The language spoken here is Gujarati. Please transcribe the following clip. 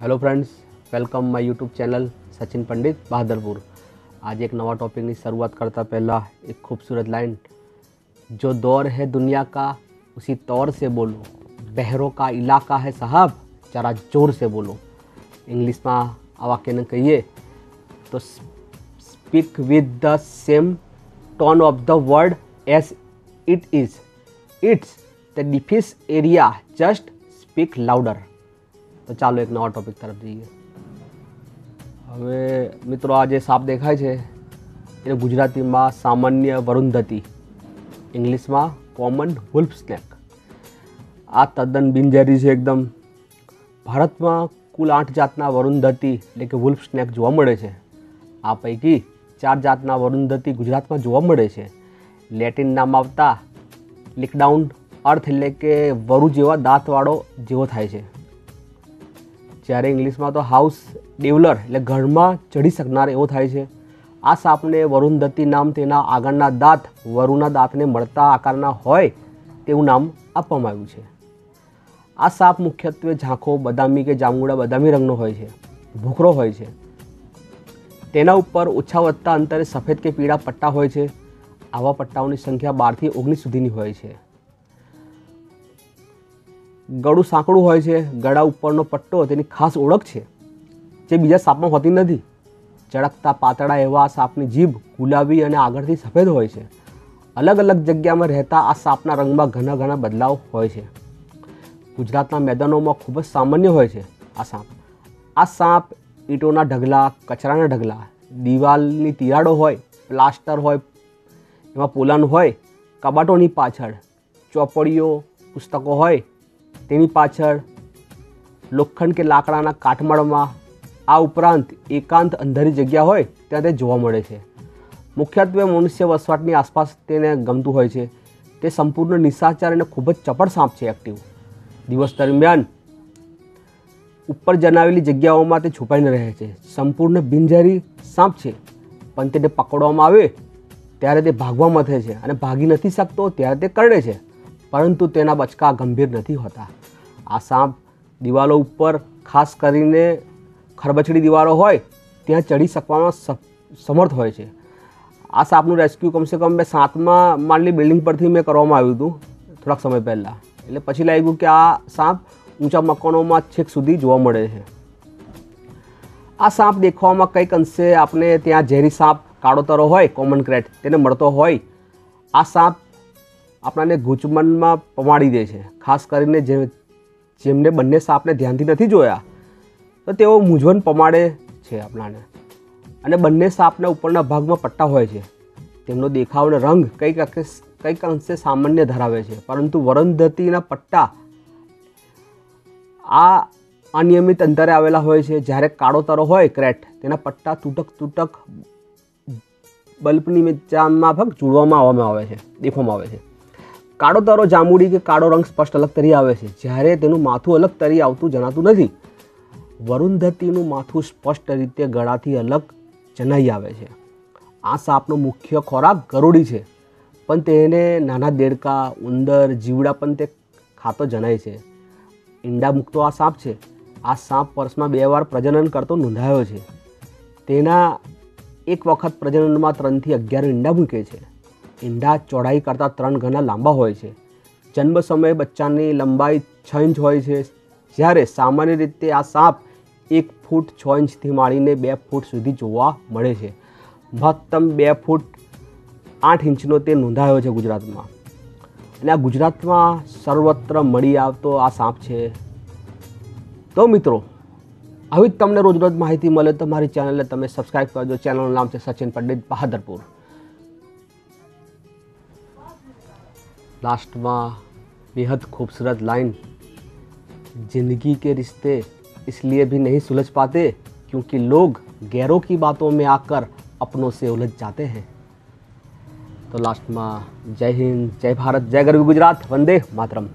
Hello friends welcome my YouTube channel Sachin Pandit Bahadurpur आज एक नवा टॉपिक की शुरुआत करता पहला, एक खूबसूरत लाइन जो दौर है दुनिया का, उसी तौर से बोलो। बहरों का इलाका है साहब, जरा ज़ोर से बोलो। इंग्लिश में आवा के कहिए। तो speak with the same tone of the word as it is it's the difference area just speak louder તો ચાલો એક નવા ટોપિક તરફ જઈએ. હવે મિત્રો આ જે સાપ દેખાય છે, એને ગુજરાતીમાં સામાન્ય વરુંધતી ઇંગ્લિશમાં કોમન વુલ્ફ સ્નેક આ તદ્દન બિનજેરી છે એકદમ. ભારતમાં કુલ આઠ જાતના વરુંધતી એટલે કે વુલ્ફ સ્નેક જોવા મળે છે. આ પૈકી ચાર જાતના વરુંધતી ગુજરાતમાં જોવા મળે છે. લેટિન નામ આવતા, લિકડાઉન અર્થ એટલે કે વરુ જેવા દાંતવાળો જેવો થાય છે. જ્યારે ઇંગ્લિશમાં તો હાઉસ ડેવલર એટલે ઘરમાં ચઢી શકનાર એવો થાય છે. આ સાપને વરુણ દત્તી નામ તેના આગળના દાંત વરુના દાંતને મળતા આકારના હોય તેવું નામ આપવામાં આવ્યું છે. આ સાપ મુખ્યત્વે ઝાંખો, બદામી કે જાંબુડા બદામી રંગનો હોય છે, ભૂખરો હોય છે. તેના ઉપર ઓછા વધતા અંતરે સફેદ કે પીળા પટ્ટા હોય છે. આવા પટ્ટાઓની સંખ્યા બારથી ઓગણીસ સુધીની હોય છે. ગળું સાંકડું હોય છે, ગળા ઉપરનો પટ્ટો તેની ખાસ ઓળખ છે, જે બીજા સાપમાં હોતી નથી. ચળકતા પાતળા એવા સાપની જીભ ગુલાબી અને આગળથી સફેદ હોય છે. અલગ અલગ જગ્યામાં રહેતા આ સાપના રંગમાં ઘણા ઘણા બદલાવ હોય છે. ગુજરાતના મેદાનોમાં ખૂબ જ સામાન્ય હોય છે આ સાપ. આ સાપ ઈંટોના ઢગલા, કચરાના ઢગલા, દિવાલની તિરાડો હોય, પ્લાસ્ટર હોય, એમાં પોલાન હોય, કબાટોની પાછળ, ચોપડીઓ, પુસ્તકો હોય તેની પાછળ લોખંડ કે લાકડાના કાટમાળમાં આ ઉપરાંત એકાંત અંધારી જગ્યા હોય, ત્યાં તે જોવા મળે છે. મુખ્યત્વે મનુષ્ય વસવાટની આસપાસ તેને ગમતું હોય છે. તે સંપૂર્ણ નિશાચાર અને ખૂબ જ ચપળ સાંપ છે એક્ટિવ દિવસ દરમિયાન ઉપર જણાવેલી જગ્યાઓમાં તે છુપાઈને રહે છે. સંપૂર્ણ બિનઝેરી સાંપ છે. પણ તેને પકડવામાં આવે, ત્યારે તે ભાગવા મથે છે અને ભાગી નથી શકતો, ત્યારે તે કરડે છે. પરંતુ તેના બચકા ગંભીર નથી હોતા. આ સાપ દિવાલો ઉપર ખાસ કરીને ખરબચડી દિવાલો હોય, ત્યાં ચડી શકવામાં સમર્થ હોય છે. આ સાપનું રેસ્ક્યુ કમસે કમ મેં સાતમા માળની બિલ્ડિંગ પરથી મેં કરવામાં આવ્યું હતું, થોડાક સમય પહેલાં. એટલે પછી લાગ્યું કે આ સાપ ઊંચા મકાનોમાં છેક સુધી જોવા મળે છે. આ સાપ દેખવામાં કંઈક અંશે આપણે ત્યાં ઝેરી સાપ કાળોતરો હોય કોમન ક્રેટ તેને મળતો હોય, આ સાપ આપણાને ગુચમનમાં પમાડી દે છે. ખાસ કરીને જે જેમને બંને સાપને ધ્યાનથી નથી જોયા, તો તેઓ મૂંઝવણ પમાડે છે આપણાને. અને બંને સાપના ઉપરના ભાગમાં પટ્ટા હોય છે. તેમનો દેખાવ અને રંગ કંઈક કંઈક અંશે સામાન્ય ધરાવે છે. પરંતુ વરંધતીના પટ્ટા આ અનિયમિત અંતરે આવેલા હોય છે. જ્યારે કાળો તરો હોય, ક્રેટ, તેના પટ્ટા તૂટક તૂટક બલ્બની મેચામાં ભાગ જોડવામાં આવવામાં આવે છે, દેખવામાં આવે છે. કાળો તરો જાંબુડી કે કાળો રંગ સ્પષ્ટ અલગ તરી આવે છે. જ્યારે તેનું માથું અલગ તરી આવતું જણાતું નથી. વરુંધતીનું માથું સ્પષ્ટ રીતે ગળાથી અલગ જણાઈ આવે છે. આ સાપનો મુખ્ય ખોરાક ગરોડી છે. પણ તેને નાના દેડકા, ઉંદર, જીવડા પણ તે ખાતો જણાય છે. ઈંડા મૂકતો આ સાપ છે. આ સાપ વર્ષમાં બે વાર પ્રજનન કરતો નોંધાયો છે. તેના એક વખત પ્રજનનમાં ત્રણથી અગિયાર ઈંડા મૂકે છે. ઈંડા ચોડાઈ કરતાં ત્રણ ગણા લાંબા હોય છે. જન્મ સમયે બચ્ચાની લંબાઈ છ ઇંચ હોય છે. જ્યારે સામાન્ય રીતે આ સાપ એક ફૂટ છ ઇંચથી માંડીને બે ફૂટ સુધી જોવા મળે છે. મહત્તમ બે ફૂટ આઠ ઇંચનો તે નોંધાયો છે ગુજરાતમાં. અને આ ગુજરાતમાં સર્વત્ર મળી આવતો આ સાપ છે. તો મિત્રો, આવી જ તમને રોજ રોજ માહિતી મળે તો મારી ચેનલને તમે સબસ્ક્રાઈબ કરજો. ચેનલનું નામ છે સચિન પંડિત બહાદરપુર. लास्ट में, बेहद खूबसूरत लाइन। ज़िंदगी के रिश्ते इसलिए भी नहीं सुलझ पाते क्योंकि लोग गैरों की बातों में आकर अपनों से उलझ जाते हैं। तो लास्ट में, जय हिंद, जय भारत, जय गर्वी गुजरात, वंदे मातरम।